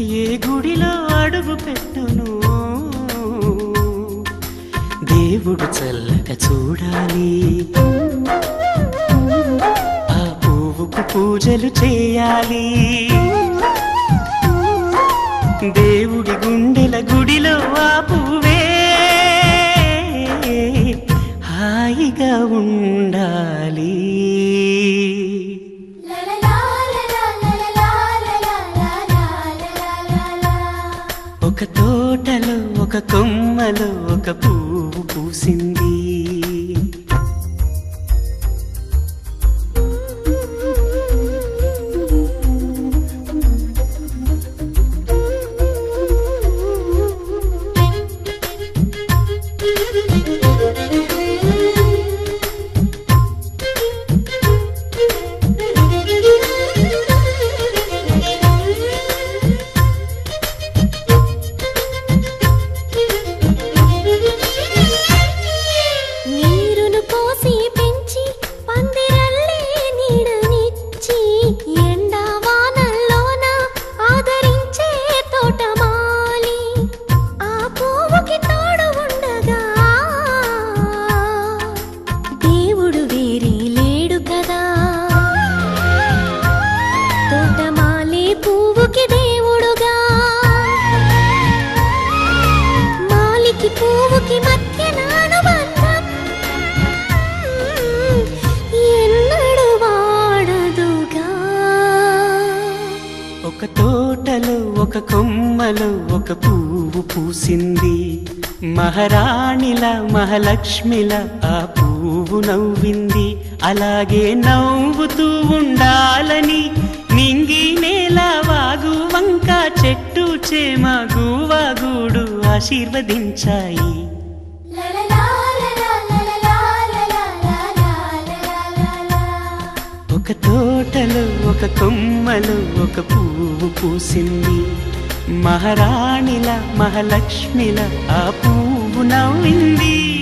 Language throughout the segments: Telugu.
ఏ గుడిలో అడుగు పెట్టును? దేవుడు చల్లక చూడాలి. ఆ పువ్వుకు పూజలు చేయాలి. దేవుడి గుండెల గుడిలో ఆ పువ్వే హాయిగా ఉండాలి. ఒక కొమ్మలో ఒక పువ్వు పూసింది. లక్ష్మిల ఆ పువ్వు నవ్వింది. అలాగే నవ్వుతూ ఉండాలని నింగి నేల వాగు వంక చెట్టు చేమ వాగుడు ఆశీర్వదించాయి. ఒక తోటలు ఒక కొమ్మలు ఒక పువ్వు పూసింది. మహారాణిల మహాలక్ష్మిల ఆ పువ్వు నవ్వింది.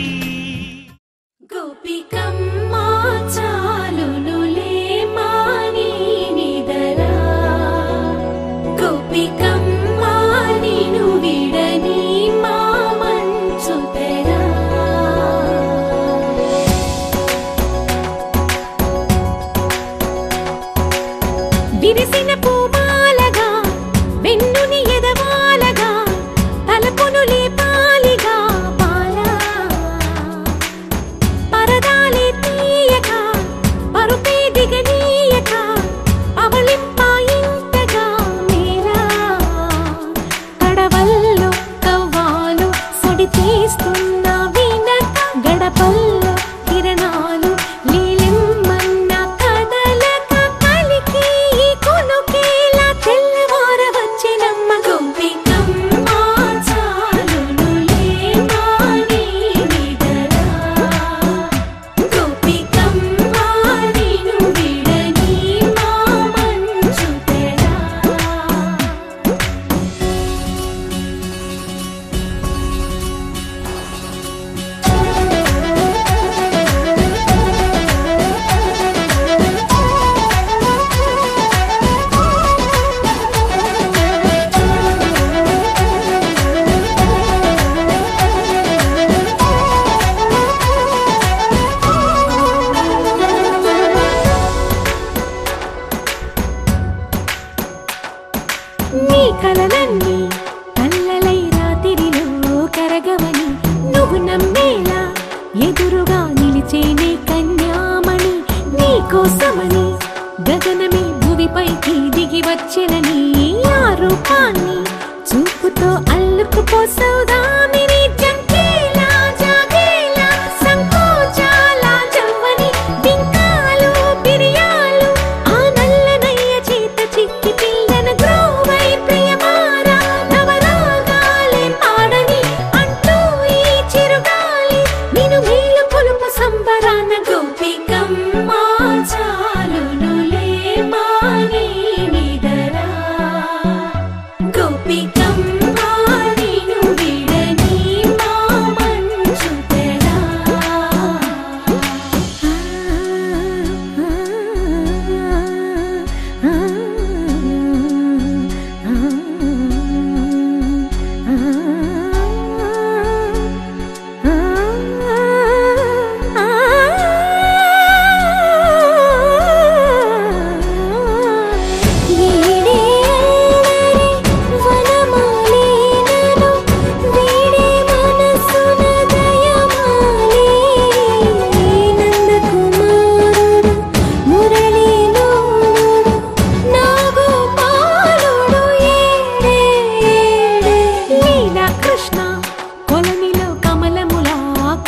嗯。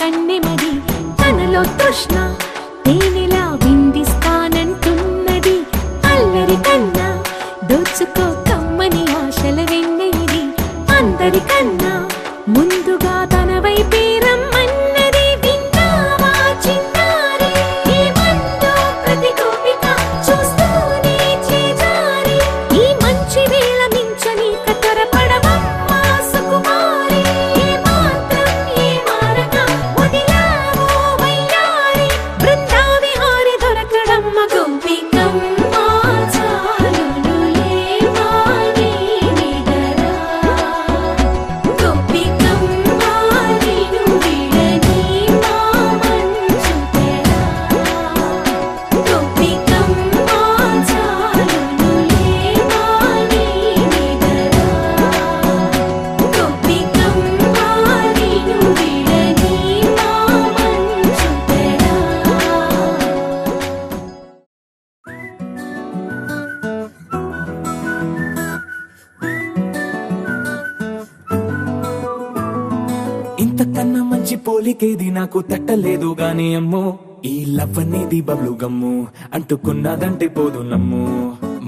కన్నెమది తనలో తృష్ణ నేనే అంతకన్నా మంచి పోలికేది నాకు తట్టలేదు గాని అమ్మో ఈ లవ్ అనేది బబ్లు గమ్ము అంటుకున్నదంటే పోదు నమ్ము.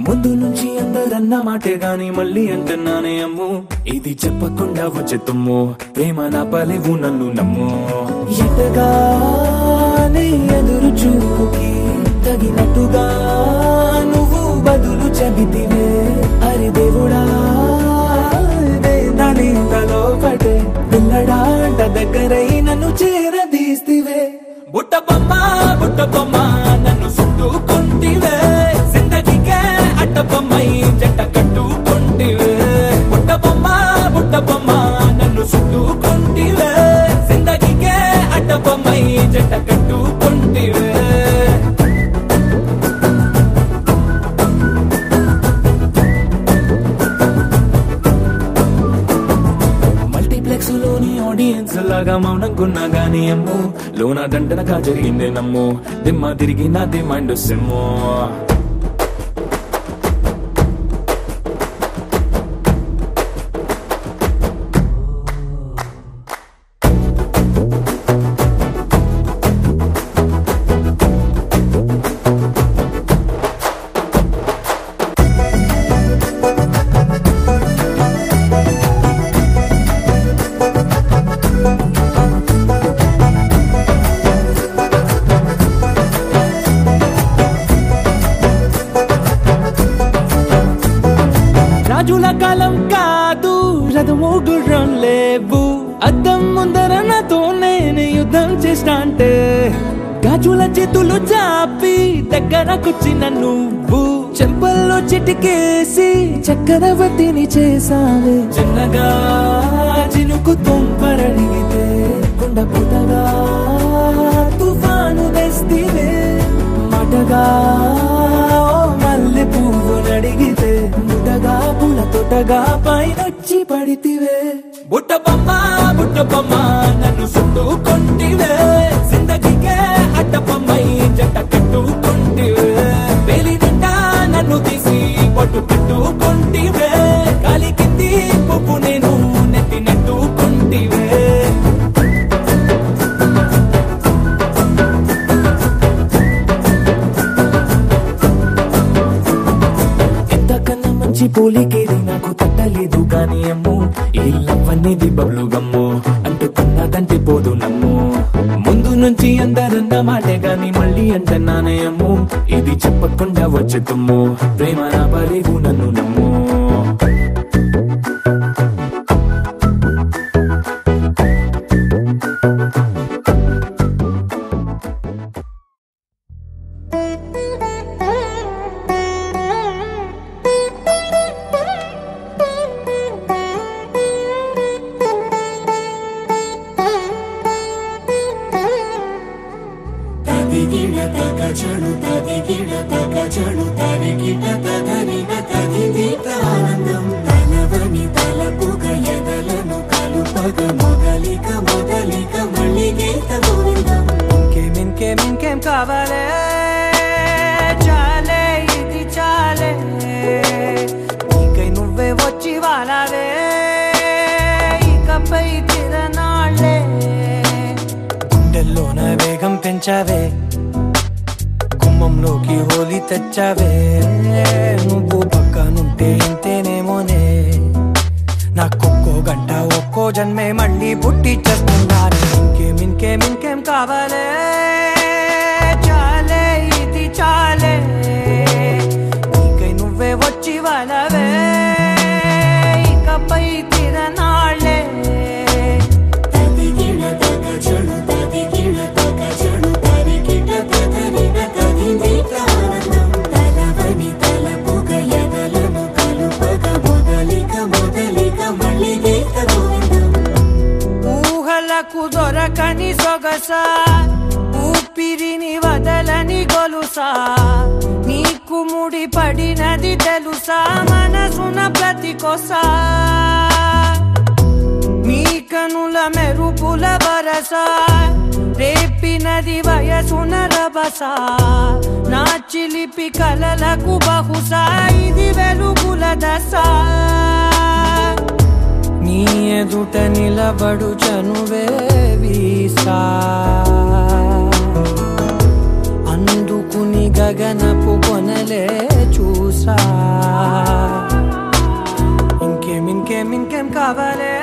ముందు నుంచి అందరన్న మాటే గాని మళ్ళీ అంటున్నానే అమ్ము ఇది చెప్పకుండా వచ్చే తుమ్ము ప్రేమ నా పలేవు నన్ను నమ్ము. ఎటగానే ఎదురు చూపుకి తగినట్టుగా నువ్వు బదులు చెబితివే. అరే దేవుడా పిల్లడాంట దగ్గరై నన్ను చేరదీస్తివే. బుట్ట బొమ్మ బుట్ట బొమ్మ. లోన జరిగింది నమ్ము. దిమ్మ తిరిగి నాదే మైండ్ సిమ్ము. దగ్గరకొచ్చిన నువ్వు చెంపల్లో చిటికేసి చక్రవర్తిని చేసావే చిన్నగా చినుకు తొంపరడిగితే కుండ పుటగా తుఫాను తెస్తివే. మటగా మల్లె పువ్వు నడిగితే ముటగా పుల తొటగా పైనొచ్చి పడితివే. బుట్ట బొమ్మ బుట్ట బొమ్మ నన్ను చుట్టుకుంటివే పట్టు పెట్టుకుంటివే. కాలి కింది నేను నెత్తి ఎంతకన్నా మంచి పోలికేది నాకు తట్టలేదు కానీ అమ్మో ఈ లవ్ అనేది బబ్లు గమ్ము. నుంచి అందరన్న మాటే గాని మళ్ళీ అంటున్నానే అమ్ము ఇది చెప్పకుండా వచ్చే తుమ్ము ప్రేమ నా పలేవు నన్ను నమ్ము. పెంచావే గుమ్మంలోకి హోలీ తెచ్చావే? నువ్వు పక్కనుంటే ఇంతేనేమోనే? నాకొక్కో గంట ఒక్కో జన్మే మళ్ళీ పుట్టి చేస్తున్నారు ఇంకేం ఇంకేం ఇంకేం కావాలే? చాలే ఇది చాలే. నీకై నువ్వే వచ్చి వాళ్ళవే దొరకని ఊపిరిని వదలని గొలుసా. నీకు ముడి పడినది తెలుసా. మనసున ప్రతి కొసా మీ కనుల మెరుపుల వరసా. రేపినది వయసున రభస. నా చిలిపి కలలకు బహుశా ఇది వెలుగుల దశ. ఎదుట నిలబడు చనువే వీసా అందుకుని గగనపు కొనలే చూసా. ఇంకేం ఇంకేం ఇంకేం కావాలే?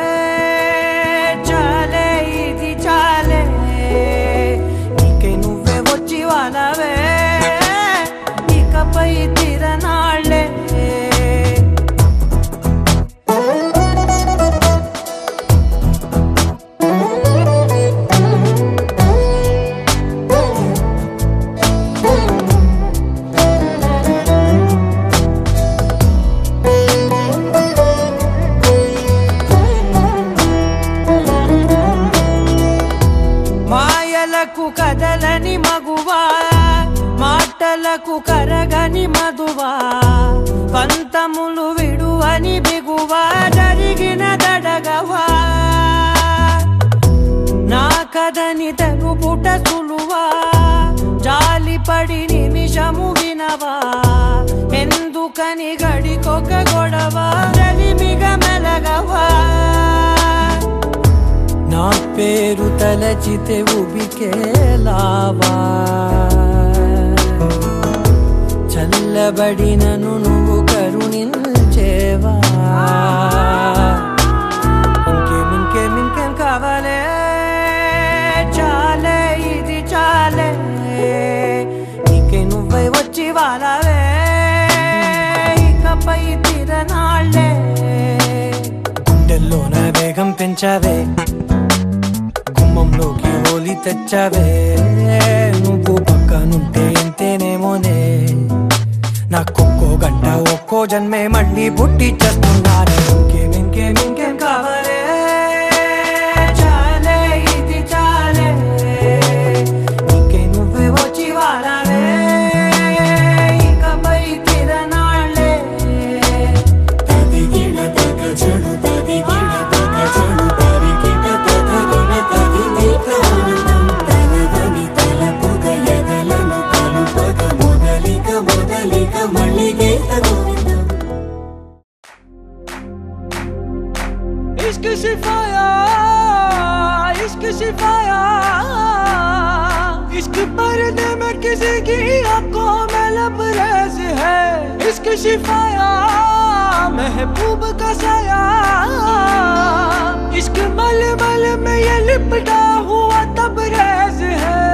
జాలిపడి నిమిషము వినవా ఎందుకని గడికొక గొడవ రలిమిగ మెలగవా నా పేరు తలచితే ఉబికేలావా చల్లబడినను నువ్వు తెచ్చావే పెంచావే గుమ్మంలోకి హోలీ తెచ్చావే నువ్వు పక్కనుంటే ఎంతేనేమోనే ఒక్కో గంట ఒక్కో జన్మే మళ్ళీ పుట్టి చేస్తున్నాను इश्क सिफाया इश्क सिफाया। इश्क पर्दे में किसी की आँखों में लबरेज है। इश्क सिफाया, महबूब का साया। इश्क मल मल में ये लिपटा हुआ तबरेज है।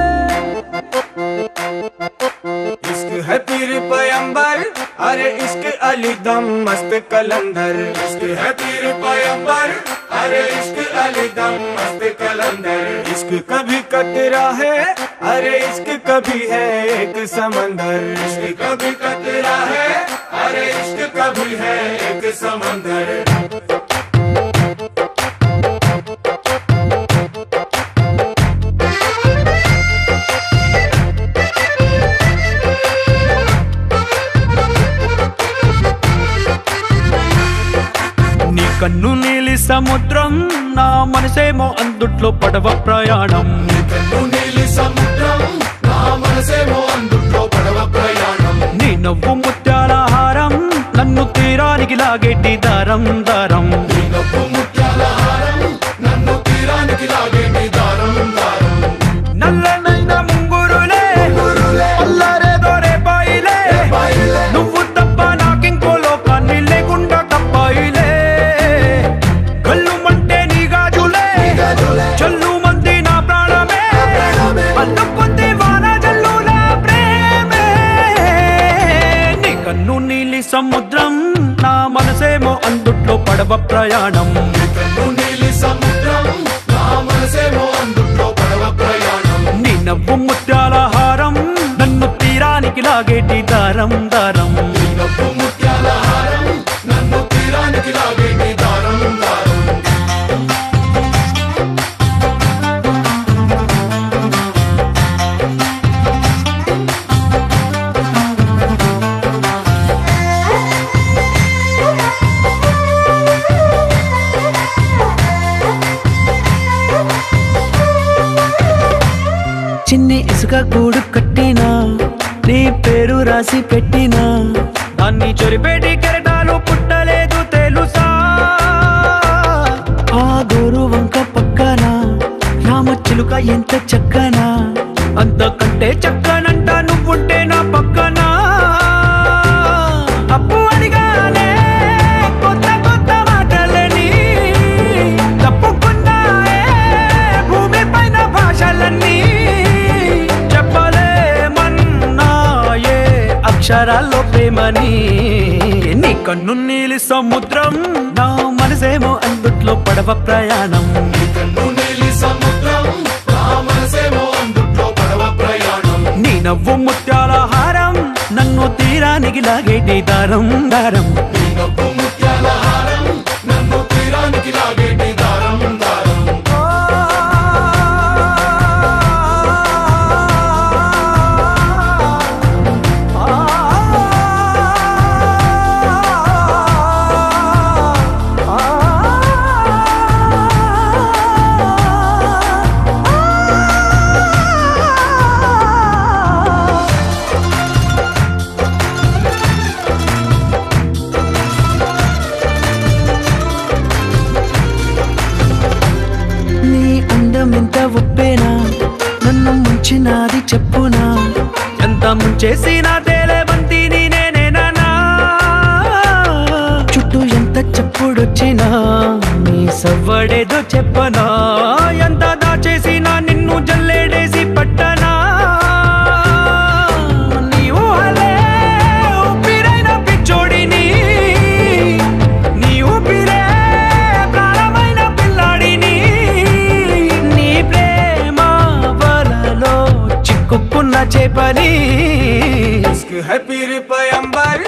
है पीर पैंबर अरे इश्क अली दम मस्त कलंदर। इश्क है पीर पैंबर अरे इश्क अली दम मस्त कलंदर। इश्क कभी कतरा है, अरे इश्क कभी है एक समंदर। इश्क कभी कतरा है, अरे इश्क कभी है एक समंदर। కన్ను నీలి సముద్రం నా మనసేమో అందుట్లో పడవ ప్రయాణం. నీలి సముద్రం నా మనసేమో అందుట్లో పడవ ప్రయాణం. నీ నవ్వు ముత్యాల హారం నన్ను తీరానికి లాగేటి దారం దారం. నీ నవ్వు ప్రయాణం. కన్ను నీలి నీ నవ్వు ముత్యాల హారం నన్ను తీరానికి లాగేటి దారం దారం. రాసి పెట్టినా దాన్ని చొరిపేటి కెరటాలు పుట్టలేదు తెలుసా? ఆ గోరు వంక పక్కన రామచిలుక ఎంత చక్కనా అక్షరాల్లో ప్రేమని. నీ కన్ను నీలి సముద్రం నా మనసేమో అందుట్లో పడవ ప్రయాణం. నీ కన్ను నీలి సముద్రం నా మనసేమో అందుట్లో పడవ ప్రయాణం. నీ నవ్వు ముత్యాల హారం నన్ను తీరానికి లాగేటి దారం దారం. నీ నవ్వు నన్ను చెప్పునా? ఎంత ముంచేసినా తేలేవంతి నేనేనా చుట్టూ ఎంత చెప్పుడొచ్చినా నీ సవ్వడేదో చెప్పనా? కుక్కున్న చేపని హ్యాపీ రిపయంబర్